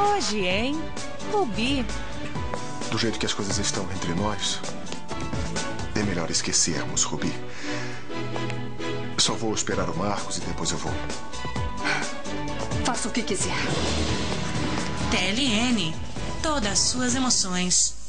Hoje, hein? Rubi. Do jeito que as coisas estão entre nós, é melhor esquecermos, Rubi. Só vou esperar o Marcos e depois eu vou. Faça o que quiser. TLN. Todas suas emoções.